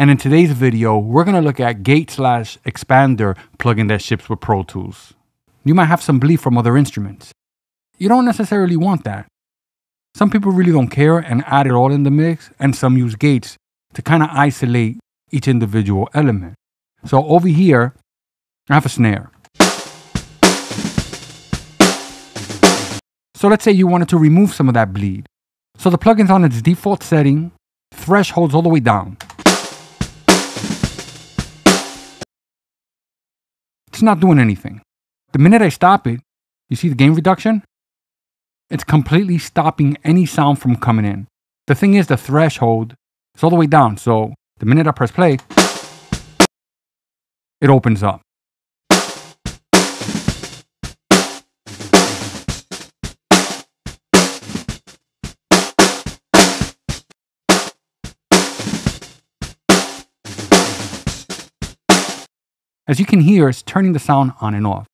And in today's video, we're gonna look at gate slash expander plugin that ships with Pro Tools. You might have some bleed from other instruments. You don't necessarily want that. Some people really don't care and add it all in the mix, and some use gates to kind of isolate each individual element. So over here, I have a snare. So let's say you wanted to remove some of that bleed. So the plugin's on its default setting, thresholds all the way down. It's not doing anything. The minute I stop it, you see the gain reduction? It's completely stopping any sound from coming in. The thing is, the threshold is all the way down, so the minute I press play, it opens up. As you can hear, it's turning the sound on and off.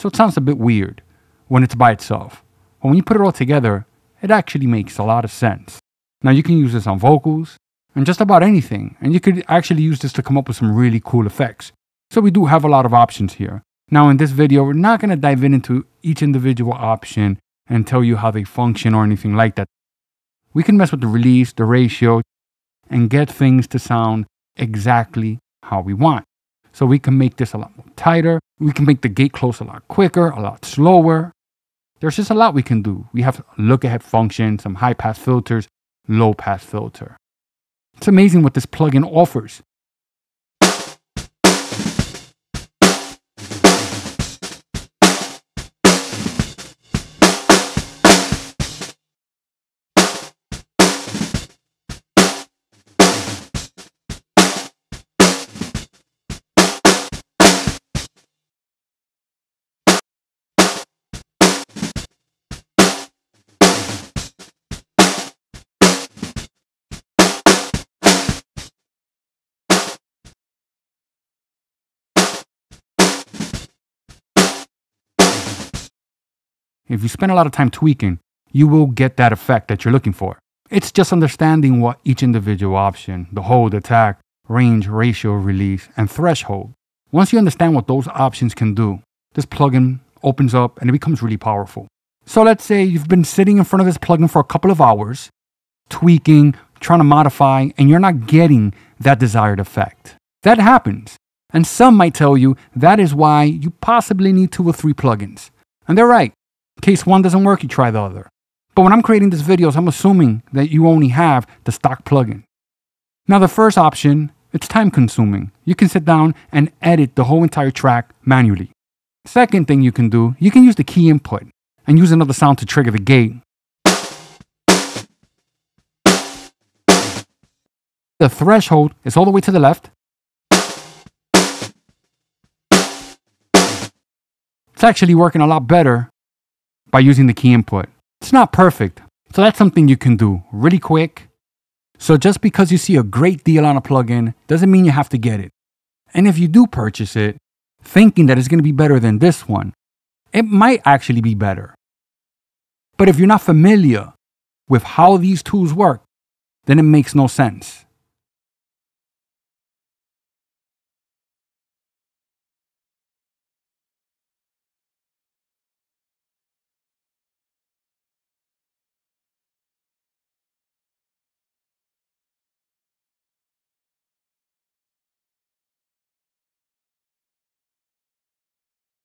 So it sounds a bit weird when it's by itself. But when you put it all together, it actually makes a lot of sense. Now you can use this on vocals and just about anything, and you could actually use this to come up with some really cool effects. So we do have a lot of options here. Now in this video, we're not going to dive in into each individual option and tell you how they function or anything like that. We can mess with the release, the ratio, and get things to sound exactly how we want. So we can make this a lot more tighter. We can make the gate close a lot quicker, a lot slower. There's just a lot we can do. We have look ahead function, some high pass filters, low pass filter. It's amazing what this plugin offers. If you spend a lot of time tweaking, you will get that effect that you're looking for. It's just understanding what each individual option, the hold, attack, range, ratio, release, and threshold. Once you understand what those options can do, this plugin opens up and it becomes really powerful. So let's say you've been sitting in front of this plugin for a couple of hours, tweaking, trying to modify, and you're not getting that desired effect. That happens. And some might tell you that is why you possibly need two or three plugins. And they're right. Case one doesn't work, you try the other. But when I'm creating these videos, I'm assuming that you only have the stock plugin. Now, the first option, it's time consuming. You can sit down and edit the whole entire track manually. Second thing you can do, you can use the key input and use another sound to trigger the gate. The threshold is all the way to the left. It's actually working a lot better by using the key input. It's not perfect, so that's something you can do really quick. So just because you see a great deal on a plugin doesn't mean you have to get it. And if you do purchase it, thinking that it's going to be better than this one, it might actually be better. But if you're not familiar with how these tools work, then it makes no sense.